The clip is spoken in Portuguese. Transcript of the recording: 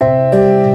Música